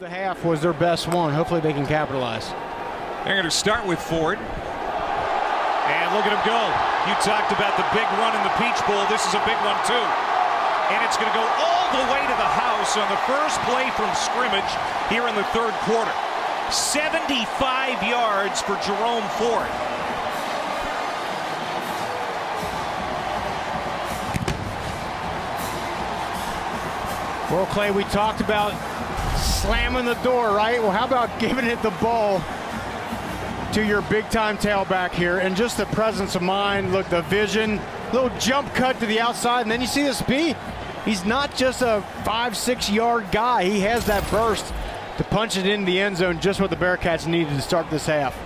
The half was their best one. Hopefully they can capitalize. They're going to start with Ford. And look at him go. You talked about the big run in the Peach Bowl. This is a big one, too. And it's going to go all the way to the house on the first play from scrimmage here in the third quarter. 75 yards for Jerome Ford. Well, Clay, we talked about slamming the door, right? Well, how about giving it the ball to your big-time tailback here and just the presence of mind, look, the vision, little jump cut to the outside, and then you see the speed. He's not just a five, six-yard guy. He has that burst to punch it in the end zone, just what the Bearcats needed to start this half.